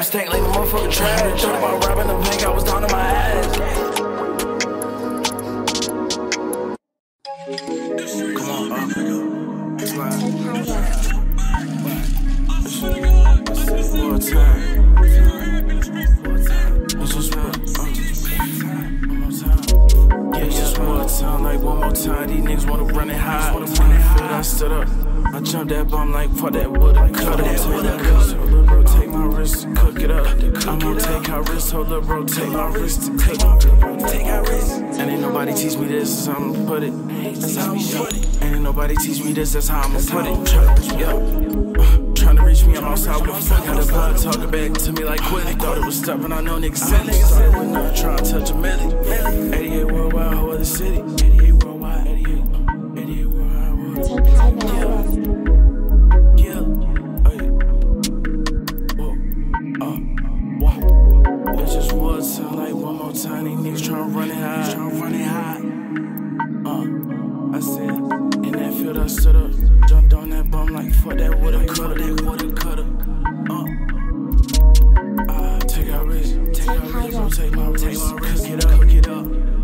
them stank like the motherfucker trash. Thought about robbing the bank, I was down to my ass. Come on, uh, slide. One time. It's just one, uh. Yeah, just one time, like one more time. These niggas wanna run it high. Wanna run it high. I stood up. I jumped that bomb like fuck that and cut it. Wrist and cook it up. I'm gonna take our wrist, hold up, bro, take my wrist and cook. Take our wrist. And ain't nobody teach me this, that's how I'ma put it. That's how I'ma it. And ain't nobody teach me this, that's how I'ma put it. Yeah. Uh, Tryna reach me, I'm outside with a fuck. Got the blood talking back to me like Quilly. Thought it was stopping, I know niggas said it. Started with nothing, trying to touch a milli. 88 worldwide, whole other city. One time, like one more time. These niggas tryna run it high. Tryna run it high. Uh, I said, in that field I stood up, jumped on that bum like fuck that woulda coulda, that woulda coulda. Uh, I take our risk, take our risk, take my risk, cook it up, cook it up.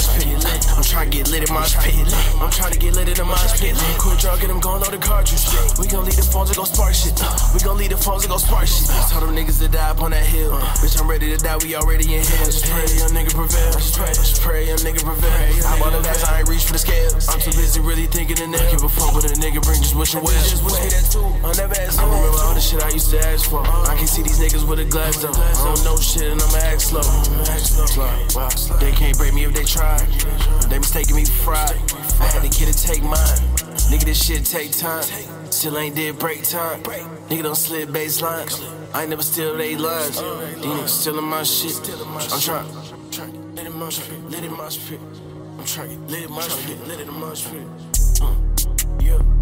Trying to get lit pit. I'm trying to get lit in my pit. I'm trying to get lit in my pit. Quit drug and I'm going on the cartridge. We gon' leave the phones and go spark shit. We gon' leave the phones and go spark shit. Told them niggas to die up on that hill. Bitch, I'm ready to die. We already in hell. Just pray, young nigga prevail. Just pray, just pray, young nigga prevail. I bought the bags, I ain't reach for the scales. I'm too busy really thinking the neck. Give a fuck what a nigga bring, just wishing well. Just wish me that too. I never asked. I remember all the shit I used to ask for. I can see these niggas with a glass though. I don't know shit and I'ma act slow. Slow. They can't break me if they try. They mistaking me for fraud. I had to get it, take mine. Nigga, this shit take time. Still ain't did break time. Nigga don't slip baseline. I ain't never steal they lines. These niggas stealing my shit. I'm trying. Lit in my spit, lit in my spit. I'm trying to get lit in my it in my. Uh, yeah.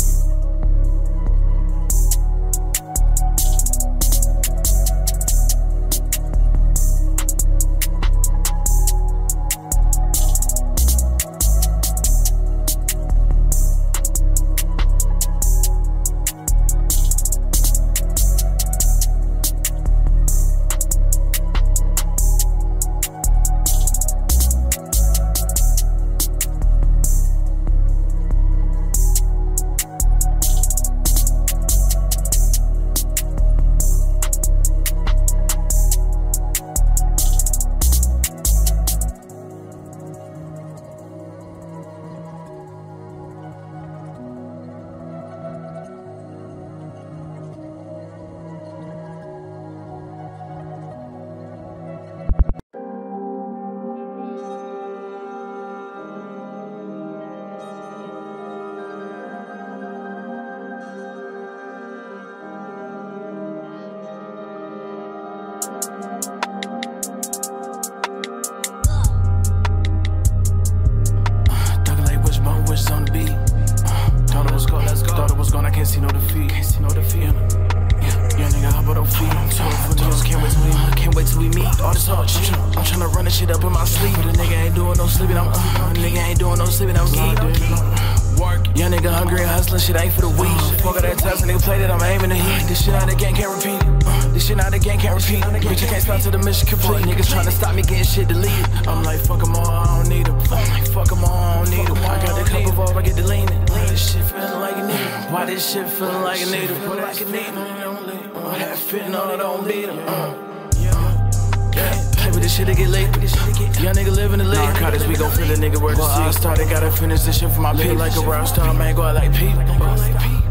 Shit up in my sleeve. The nigga ain't doing no sleeping, I'm uh, nigga ain't doing no sleeping, I'm geek. Work. Young nigga hungry and hustling, shit ain't for the weak. Fuck all that tough, nigga play that, I'm aiming the heat. This shit out the game, can't repeat it. Uh, this shit out the game, can't repeat it. Bitch, I can't stop till the mission complete. Niggas tryna stop me getting shit deleted. I'm like, fuck them all, I don't need them. I'm like, fuck them all, I don't need them. I got the cup of all, I get the leaning. This shit feeling like a needle. Why this shit feeling like a needle? Feel like a needle. Uh, half fitting on it, don't beat them. Uh. Play with this shit to get late. Young nigga live in the lake. Narcotics, we gon' feel the nigga worth well, I started, gotta finish this shit for my people. Like a rock star, man, go out like Pete.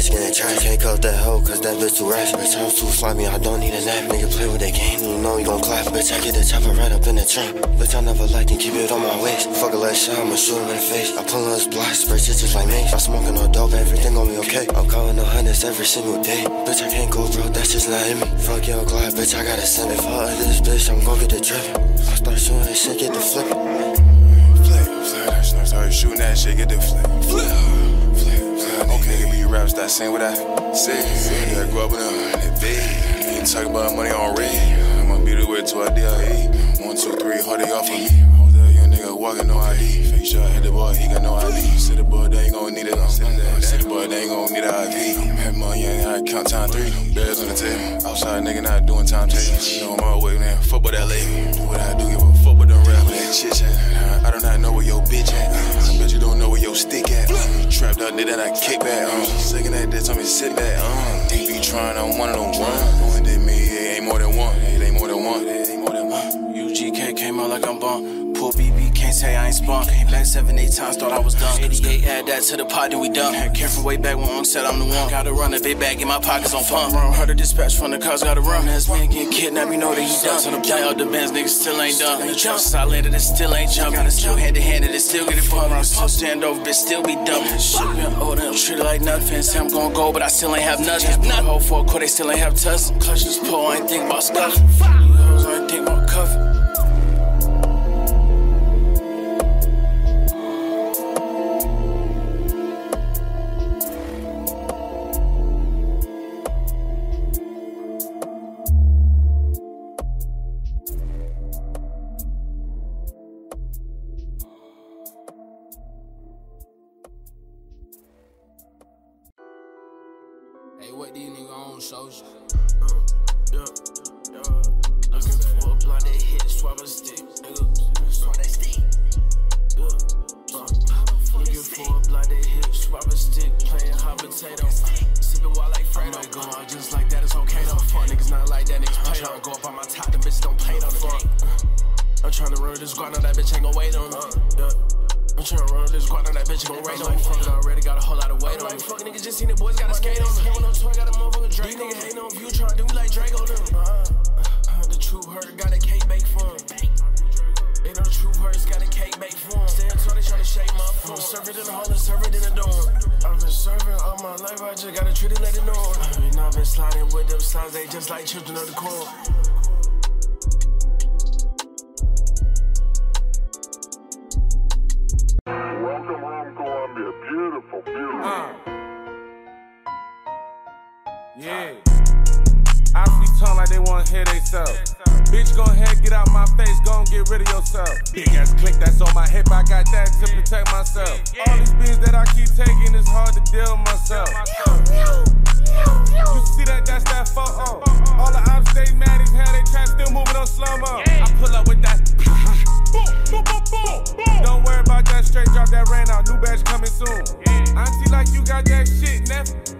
This game. Try can't cut that hoe, cause that bitch too rash. Bitch, I'm too slimy, I don't need a nap. Nigga play with that game, you know you gon' clap. Bitch, I get the chopper right up in the trunk. Bitch, I never liked to keep it on my waist. Fuck a last shot, I'ma shoot him in the face. I pull on his block, spray shit just like me. I'm smoking no dope, everything gon' be okay. I'm calling the hundreds every single day. Bitch, I can't go broke, that's just not in me. Fuck your glide, bitch, I gotta send it. Fuck this bitch, I'm gon' get the drip. I start shooting that shit, get the flip. Flip, flip, start shooting that shit, get the flip. Flip. Be saying what I say. Yeah, I grew up in a big. Ain't talk about money on red. I'ma beat it with two IDIA. One, two, three, hard off of me. Hold that young nigga walking, no ID. Fake shot, hit the boy, he got no ID. Said the boy, they ain't gon' need it. Said the boy, they ain't gon' need an IV. Had money, yeah, I count time three. Bears on the table. Outside nigga not doing time tables. You know I'm all way, man. Fuck that lady. Do what I do, give a fuck That chit chat. I do not know where your bitch at. I bet you don't know where your stick at. Trapped out there, then I kick back. Um, second that, that told me sit back. Um, they be trying, I'm one of them one. One did me, it ain't more than one. It ain't more than one. It ain't more than one. UGK came out like I'm bomb. Pull can't say I ain't spawn. Came back seven, eight times, thought I was done. 88, add that to the pot, then we done. Came from way back when Ong said I'm the one. Gotta run a big bag in my pockets on pump. Run, heard a dispatch from the cars, gotta run. As man getting kidnapped, you know that he done. So the play out the bands, niggas still ain't done. The jump I landed, it still ain't jump. Gotta still hand to hand, and it still get it pumped. Post stand over, bitch, still be dumb. Shit been older, oh, I'm treated like nothing. Say I'm gon' go, but I still ain't have nothing. Not whole for a they still ain't have touch. Clutch this pole, I ain't think about stuff. Hoes, I ain't think about cuffing. Hey, what these niggas on social? Uh, yeah, yeah. Looking for a blunt that hit, swab a stick, nigga. Swab that stick. Yeah. Looking for a blunt that hit, swab a stick, playing hot potato. Sipping wild like Fredo. Oh I'm going out uh, just like that, it's okay though. Fuck niggas not like that, niggas play though. Go up on my top, the bitch don't pay no fuck. I'm trying to run this guard, now that bitch ain't gon' wait on. Uh. I'm tryna run this squad now that bitch, gon' uh, raid on me. Fuck it already, got a whole lot of weight on me. Fuck niggas just seen the boys, gotta skate on me swear I got a motherfucking Drake. Nigga hating on view, trying to do like Drago them. Uh, uh, the truth hurt, got a cake baked for him. Ain't no truth hurts, got a cake baked for him. Stand tall, they tryna shake my phone. Uh-huh. Serve it in the hall and serve it in the dorm. I've been serving all my life, I just gotta treat it like the norm. I mean, I've been sliding with them signs, they just like children of the corn. Yeah. I see tongue like they wanna hear they self. Bitch, go ahead, get out my face, go and get rid of yourself. Big ass click that's on my hip, I got that to protect myself. All these beans that I keep taking, it's hard to deal with myself. You see that, that's that photo. All the ops, they mad as hell, they trap still moving on slow mo. I pull up with that. Don't worry about that straight drop that ran out, new batch coming soon. Auntie, like you got that shit, nephew.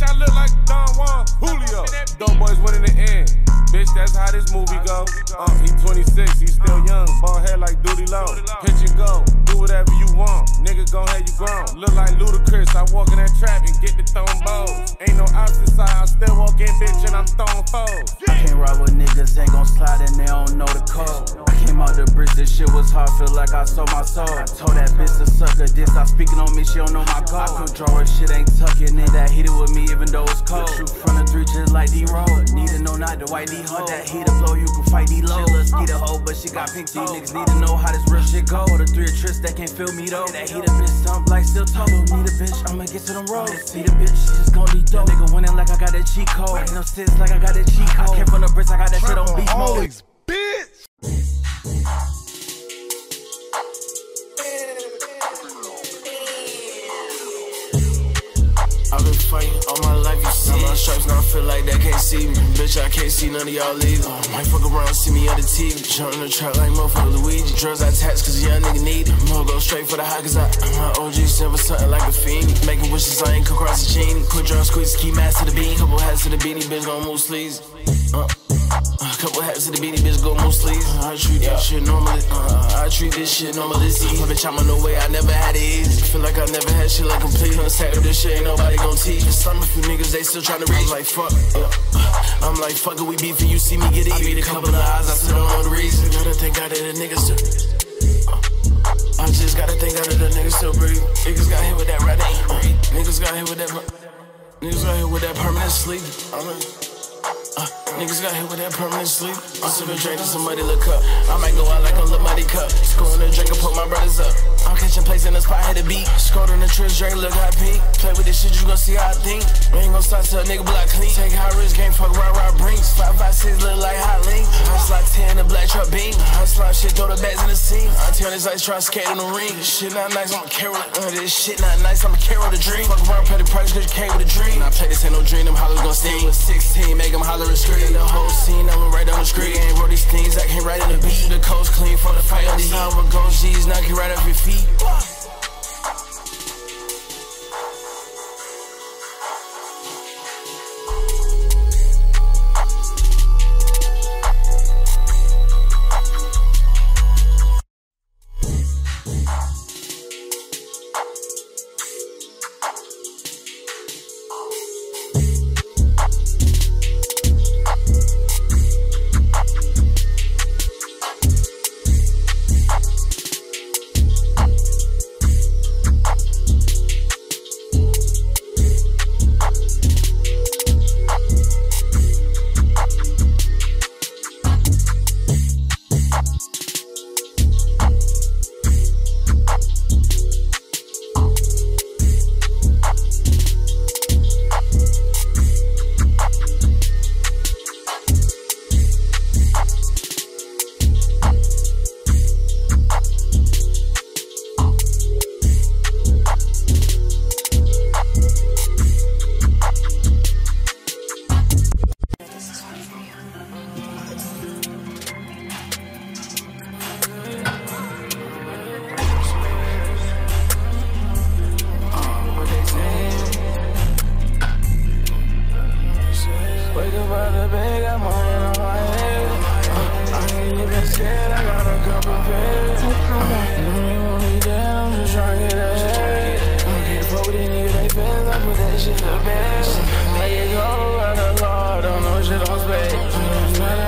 how this movie go. Uh, he 26, he still uh. young. Bald head like Duty Low. Pitch and go, do whatever you want. Nigga gon' have you grown. Uh. Look like Ludacris, I walk in that trap and get the throwing bows. Uh. Ain't no opposite side, I still walk in, bitch, and I'm throwing foes. I can't ride with niggas, ain't gon' slide and they don't know the code. I came out the bridge, this shit was hard, feel like I sold my soul. I told that bitch to suck her, this stop speaking on me, she don't know my code. I draw her, shit ain't tucking in that heated with me, even though it's cold. Shoot front of three just like D-Road. Need to know not the white D-Ho. That heater blow, you can fight D-Low. She ski the hoe, but she got pink teeth. Niggas need to know how this real shit go. The three of Triss that can't feel me though. That heater bitch stump like still total. Need a bitch, I'ma get to them roads. See the bitch, she just gon' be dope. Nigga winning like I got that cheat code. Ain't no sits like I got that cheat code. I came from the bricks, I got that shit on beast mode. Bitch! I've been fighting all my life, you see. Stripes now I feel like they can't see me. Bitch, I can't see none of y'all. Uh, might fuck around, see me on the TV. Jump in the trap like motherfucker Luigi. Drugs I tax cause a young nigga need it. Mo go straight for the high cause I, my OG silver something like a fiend. Making wishes, I ain't come across the genie. Put drum squeeze, key mask to the bean. Couple hats to the beanie, bitch gon' move sleeves. Uh. A couple hats to the beanie, bitch, go move sleeves. I treat that shit normally. Uh, I treat this shit normally. See, bitch, I'm on the way. I never had it easy. Feel like I never had shit like complete. Of this shit, ain't nobody gon' teach. Some of you niggas, they still tryna reach. I'm like, fuck. Yeah. I'm like, fuck it, we beefing. You see me get it. I beat a couple of eyes, I still don't know the reason. Gotta think out of the niggas too. I just gotta think out of the niggas still breathe. Niggas got hit with that rat, breathe. Niggas got hit with that. Niggas got hit with that permanent sleep. I'm like, uh, niggas got hit with that permanent sleep. I'm sipping drink to somebody look up. I might go out like a little muddy cup. Scoring a drink and put my brothers up. I'm catching plays in the spot, hit a beat. Scored on the Triss drink, look hot pink. Play with this shit, you gon' see how I think. We ain't gon' start till a nigga block clean. Take high risk, game, fuck round round brinks. Five by six look like hot link. I slide ten, the black truck beam. I slide shit, throw the bags in the scene. I turn this ice, try skate in the ring. Shit not nice, I'ma carry it. Uh, this shit not nice, I'ma carry the dream. Fuck around, pay the price, cause you came with a dream. I play this ain't no dream, them hollers gon' sting. With 16, make them holler and scream. The whole scene, I'm right down the street. Ain't wrote these things, I can't write in the beat. The coast clean for the fight on the heat. With gold G's, knock you right off your feet.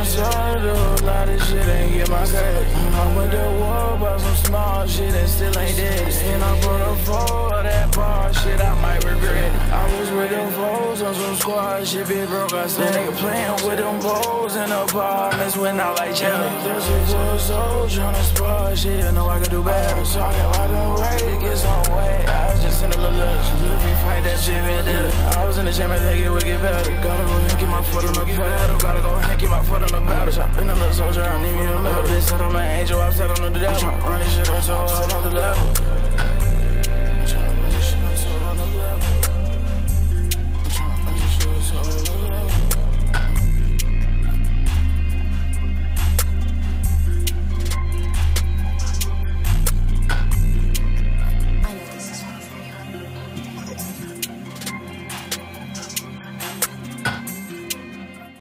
I'm sorry, do a lot of shit, ain't get my credit. I went to war about some small shit and still ain't dead. And I put a four of shit, I might regret it. I was with them foes on some squad shit, big broke. I said, nigga playing with them balls in apartments, went out like jelly. There's a full soul tryna spar shit, I know I can do better. So I got out the way, get some way. I was just in a little lush, if you fight that shit, did it. I was in the gym and would get better. Gotta go and get my foot on the pedal, gotta go and my foot on the pedal. Shot in a little soldier, I need me a little bitch, set on my angel, I'm set on the devil. Run this shit up so hard on the level. soul.